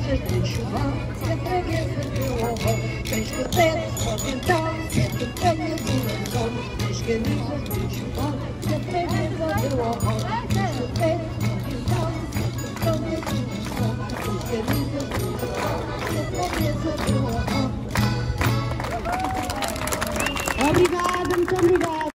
as camisas de enxoval, que a freguesa deu ao pão, as coteiras ao quintal, que a campanha do sol, as camisas de enxoval, que a freguesa deu ao